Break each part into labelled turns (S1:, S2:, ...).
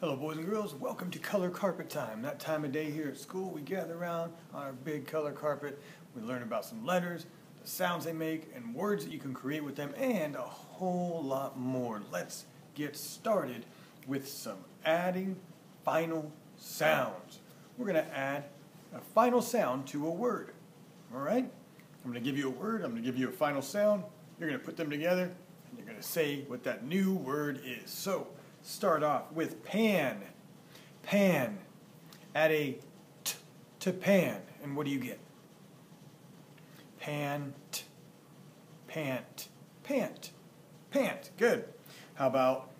S1: Hello, boys and girls. Welcome to color carpet time. That time of day here at school, we gather around on our big color carpet. We learn about some letters, the sounds they make, and words that you can create with them, and a whole lot more. Let's get started with some adding final sounds. We're going to add a final sound to a word. All right? I'm going to give you a word, I'm going to give you a final sound. You're going to put them together, and you're going to say what that new word is. So, start off with pan. Pan. Add a t to pan. And what do you get? Pant. Pant. Pant. Pant. Good. How about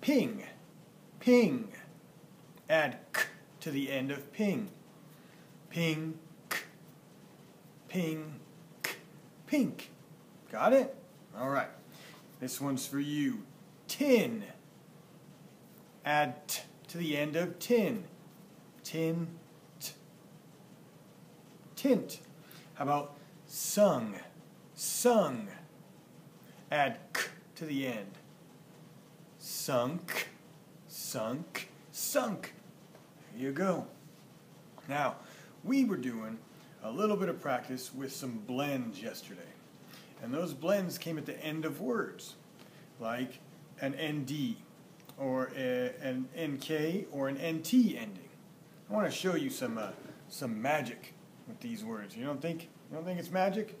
S1: ping? Ping. Add k to the end of ping. Ping. K. Ping. K. Pink. Got it? All right. This one's for you. Tin add t to the end of tin. Tin, t. Tint. How about sung? Sung. Add k to the end. Sunk, sunk, sunk. There you go. Now, we were doing a little bit of practice with some blends yesterday. And those blends came at the end of words, like an ND or a, an NK or an NT ending. I want to show you some uh, some magic with these words. You don't think you don't think it's magic?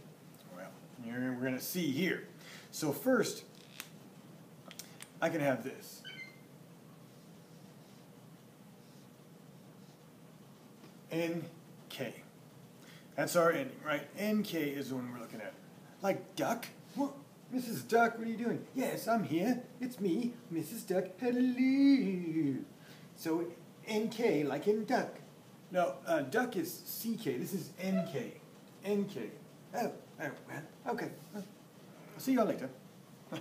S1: Well, we're going to see here. So first, I can have this. NK. That's our ending, right? NK is the one we're looking at. Like duck. Mrs. Duck, what are you doing? Yes, I'm here. It's me, Mrs. Duck. Hello. So, NK, like in duck. No, uh, duck is CK. This is NK. NK. Oh, oh, well, okay. I'll see y'all later.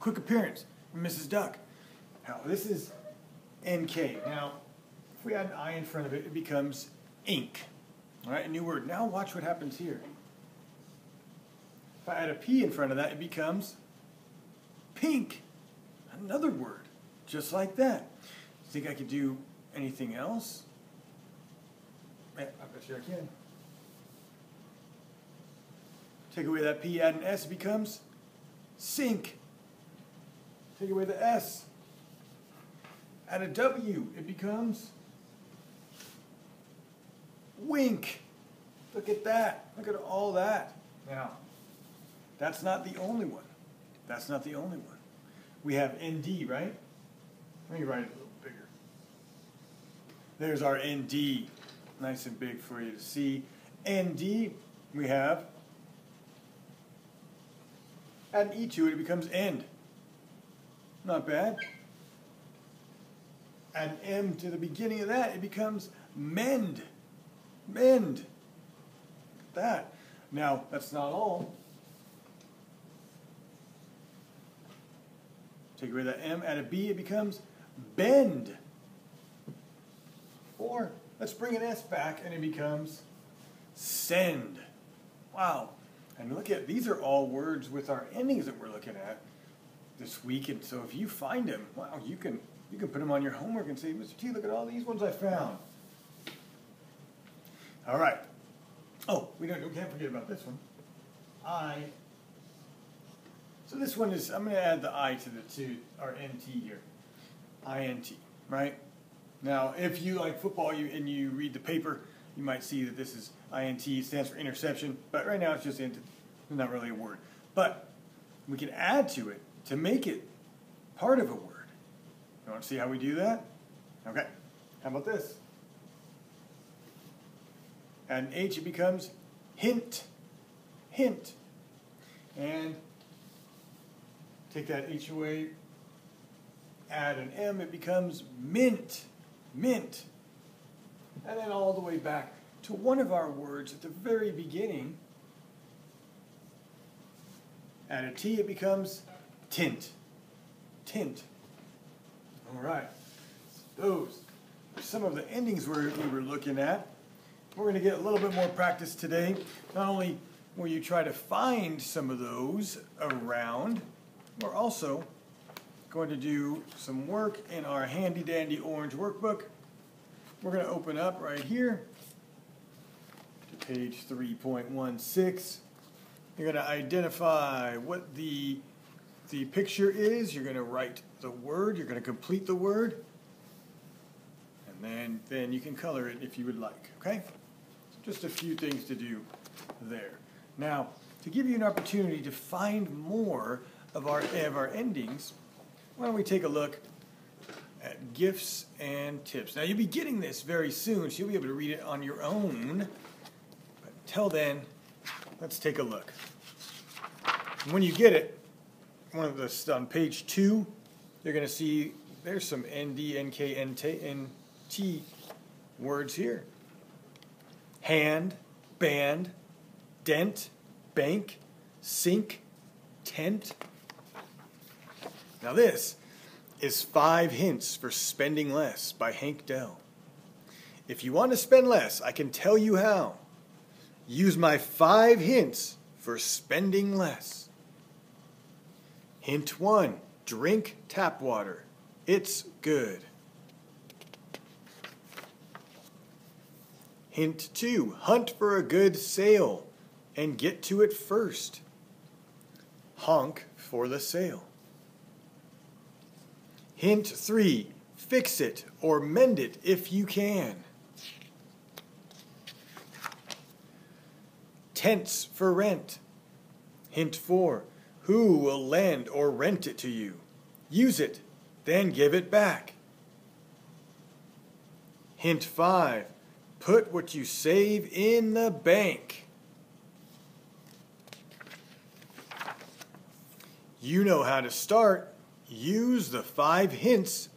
S1: Quick appearance Mrs. Duck. Now, this is NK. Now, if we add an I in front of it, it becomes ink. All right, a new word. Now watch what happens here. If I add a P in front of that, it becomes pink. Another word, just like that. You think I could do anything else? I bet you I can. Take away that P, add an S, it becomes sink. Take away the S. Add a W, it becomes wink. Look at that. Look at all that. Now, that's not the only one. That's not the only one. We have ND, right? Let me write it a little bigger. There's our ND. Nice and big for you to see. ND, we have, add an E to it, it becomes end. Not bad. Add an M to the beginning of that, it becomes mend. Mend. That. Now, that's not all. Take away that M, add a B, it becomes bend. Or let's bring an S back and it becomes send. Wow. And look at, these are all words with our endings that we're looking at this week. And so if you find them, wow, you can, you can put them on your homework and say, Mr. T, look at all these ones I found. All right. Oh, we, don't, we can't forget about this one. I so this one is, I'm going to add the I to the two, or NT here. INT, right? Now, if you like football you, and you read the paper, you might see that this is INT, stands for interception, but right now it's just int, not really a word. But we can add to it to make it part of a word. You want to see how we do that? Okay, how about this? Add an H, it becomes hint, hint. And Take that H away, add an M, it becomes mint, mint. And then all the way back to one of our words at the very beginning, add a T, it becomes tint, tint. All right, those are some of the endings we were looking at. We're going to get a little bit more practice today. Not only will you try to find some of those around, we're also going to do some work in our handy dandy orange workbook. We're going to open up right here to page 3.16. You're going to identify what the, the picture is. You're going to write the word. You're going to complete the word. And then, then you can color it if you would like, okay? Just a few things to do there. Now, to give you an opportunity to find more of our, of our endings, why don't we take a look at gifts and tips. Now, you'll be getting this very soon, so you'll be able to read it on your own. But until then, let's take a look. When you get it, one of the on page two, you're going to see there's some ND, NK, NT words here. Hand, band, dent, bank, sink, tent. Now this is Five Hints for Spending Less by Hank Dell. If you want to spend less, I can tell you how. Use my five hints for spending less. Hint one, drink tap water. It's good. Hint two, hunt for a good sale and get to it first. Honk for the sale. Hint three, fix it or mend it if you can. Tents for rent. Hint four, who will lend or rent it to you? Use it, then give it back. Hint five, put what you save in the bank. You know how to start. Use the five hints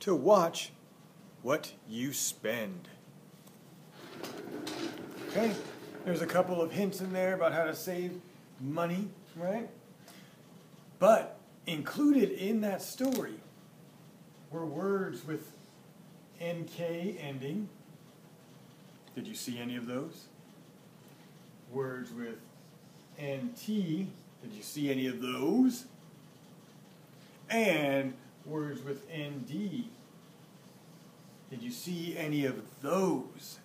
S1: to watch what you spend. Okay, there's a couple of hints in there about how to save money, right? But included in that story were words with NK ending. Did you see any of those? Words with NT. Did you see any of those? And words with ND. Did you see any of those?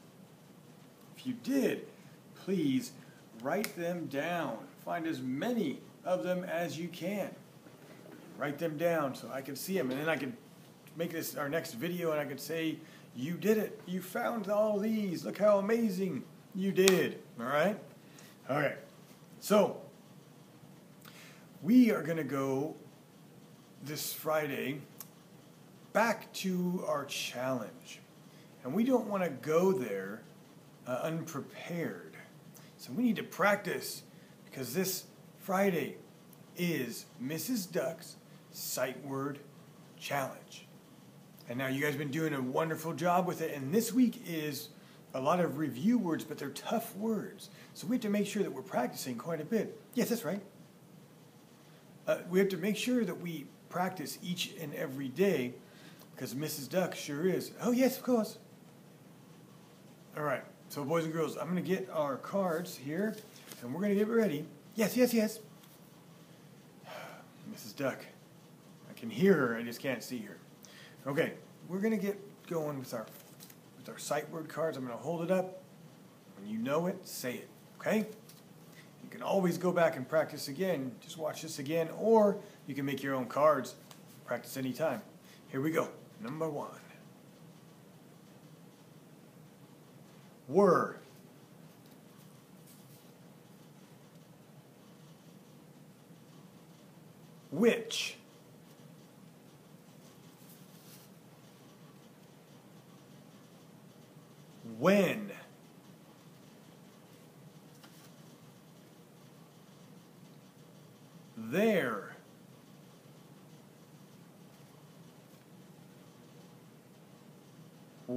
S1: If you did, please write them down. Find as many of them as you can. Write them down so I can see them, and then I can make this our next video, and I can say, "You did it! You found all these! Look how amazing you did!" All right. All right. So we are going to go this Friday back to our challenge. And we don't want to go there uh, unprepared. So we need to practice because this Friday is Mrs. Duck's sight word challenge. And now you guys have been doing a wonderful job with it. And this week is a lot of review words, but they're tough words. So we have to make sure that we're practicing quite a bit. Yes, that's right. Uh, we have to make sure that we practice each and every day because Mrs. Duck sure is. Oh, yes, of course. All right, so boys and girls, I'm going to get our cards here and we're going to get ready. Yes, yes, yes. Mrs. Duck. I can hear her, I just can't see her. Okay, we're going to get going with our with our sight word cards. I'm going to hold it up. When you know it, say it. Okay? You can always go back and practice again. Just watch this again, or you can make your own cards. Practice anytime. Here we go. Number one. Were. Which. When. there.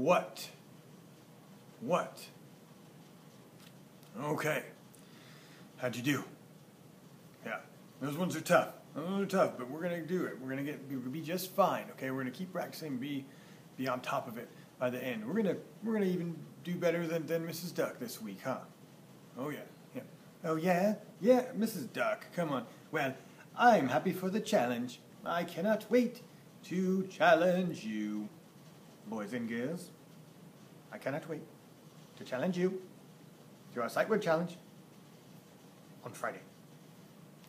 S1: What? What? Okay. How'd you do? Yeah, those ones are tough. Those are tough, but we're gonna do it. We're gonna get be, be just fine. Okay, we're gonna keep practicing. Be be on top of it by the end. We're gonna we're gonna even do better than than Mrs. Duck this week, huh? Oh yeah, yeah. Oh yeah, yeah, Mrs. Duck. Come on. Well, I'm happy for the challenge. I cannot wait to challenge you. Boys and girls, I cannot wait to challenge you to our sight word challenge on Friday.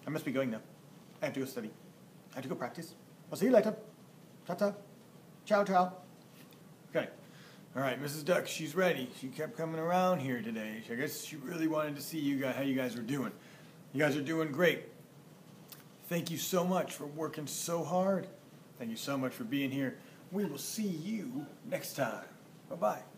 S1: I must be going now. I have to go study. I have to go practice. I'll see you later. Ta-ta. Ciao, ciao. Okay. All right, Mrs. Duck, she's ready. She kept coming around here today. I guess she really wanted to see you guys, how you guys were doing. You guys are doing great. Thank you so much for working so hard. Thank you so much for being here. We will see you next time. Bye-bye.